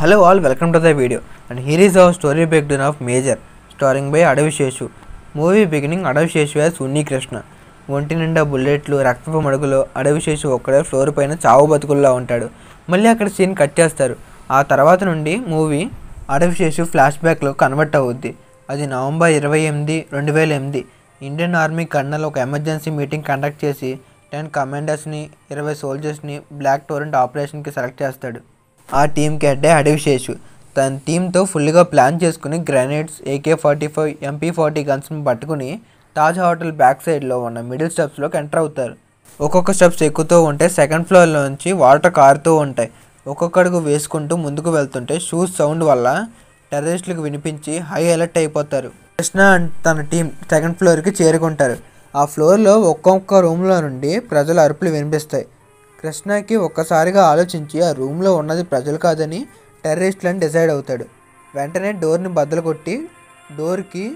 Hello all welcome to the video and here is story story breakdown of Major starring by Adivi Sheshu movie beginning అడవి Seshu as ఉన్ని కృష్ణ ఒంటి నిండా బుల్లెట్లు రక్తపు మడుగులో అడవి శేషు ఒక్కడే ఫ్లోర్ పైన చావు బతుకుల్లో ఉంటాడు. మళ్ళీ అక్కడ సీన్ కట్ చేస్తారు. ఆ తర్వాత నుండి మూవీ అడవి శేషు ఫ్లాష్ బ్యాక్లో కన్వర్ట్ అవుద్ది. అది నవంబర్ ఇరవై ఎనిమిది రెండు వేల ఎనిమిది. ఇండియన్ ఆర్మీ కర్నల్ ఒక ఎమర్జెన్సీ మీటింగ్ కండక్ట్ చేసి టెన్ కమాండర్స్ని ఇరవై సోల్జర్స్ని బ్లాక్ టోరెంట్ ఆపరేషన్కి సెలెక్ట్ చేస్తాడు. ఆ టీంకి హెడ్డే అడవిశేష్. తన టీంతో ఫుల్గా ప్లాన్ చేసుకుని grenades AK forty five MP forty గన్స్ని పట్టుకుని తాజ్ హోటల్ బ్యాక్ సైడ్లో ఉన్న మిడిల్ స్టెప్స్లోకి ఎంటర్ అవుతారు. ఒక్కొక్క స్టెప్స్ ఎక్కుతూ ఉంటే సెకండ్ ఫ్లోర్లోంచి వాటర్ కారుతూ ఉంటాయి. ఒక్కొక్కడికి వేసుకుంటూ ముందుకు వెళ్తుంటే షూస్ సౌండ్ వల్ల టెర్రరిస్టులకు వినిపించి హై అలర్ట్ అయిపోతారు. కృష్ణ అండ్ తన టీం సెకండ్ ఫ్లోర్కి చేరుకుంటారు. ఆ ఫ్లోర్లో ఒక్కొక్క రూమ్లో నుండి ప్రజల అరుపులు వినిపిస్తాయి. కృష్ణకి ఒక్కసారిగా ఆలోచించి ఆ రూమ్లో ఉన్నది ప్రజలు కాదని టెర్రరిస్టులని డిసైడ్ అవుతాడు. వెంటనే డోర్ని బద్దలు కొట్టి డోర్కి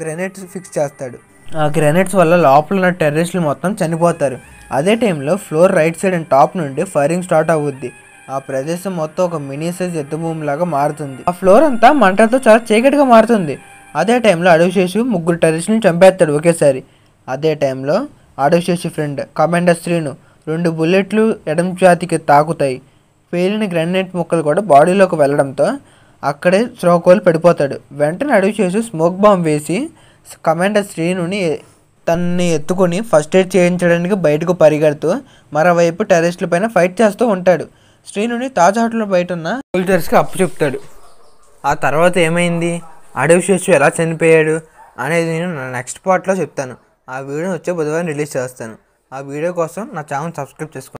గ్రెనేడ్స్ ఫిక్స్ చేస్తాడు. ఆ గ్రెనేడ్స్ వల్ల లోపల ఉన్న టెర్రరిస్టులు మొత్తం చనిపోతారు. అదే టైంలో floor right side and top నుండి ఫైరింగ్ స్టార్ట్ అవుద్ది. ఆ ప్రదేశం మొత్తం ఒక మినీ సైజ్ ఎద్దుభూమి లాగా మారుతుంది. ఆ ఫ్లోర్ అంతా మంటలతో చాలా చీకటిగా మారుతుంది. అదే టైంలో అడవి ముగ్గురు టెర్రరిస్టులను చంపేస్తాడు ఒకేసారి. అదే టైంలో అడవి శేషు ఫ్రెండ్ కమాండర్ శ్రీను రెండు బుల్లెట్లు ఎడం జాతికి తాకుతాయి. పేలిన గ్రానైట్ ముక్కలు కూడా బాడీలోకి వెళ్ళడంతో అక్కడే శ్రోకోలు పడిపోతాడు. వెంటనే అడుగు చేసి స్మోక్ బాంబ్ వేసి కమాండర్ శ్రీనుని తనని ఎత్తుకొని ఫస్ట్ ఎయిడ్ చేయించడానికి బయటకు పరిగెడుతూ మరోవైపు టెర్రరిస్టుల పైన ఫైట్ చేస్తూ ఉంటాడు. శ్రీనుని తాజ్ హోటల్ బయట ఉన్న సోల్జర్స్కి అప్పు చెప్తాడు. ఆ తర్వాత ఏమైంది? అడవి శేషు ఎలా చనిపోయాడు? అనేది నేను నా నెక్స్ట్ పార్ట్లో చెప్తాను. ఆ వీడియో వచ్చే బుధవారం రిలీజ్ చేస్తాను. ఆ వీడియో కోసం నా ఛానల్ సబ్స్క్రైబ్ చేసుకోండి.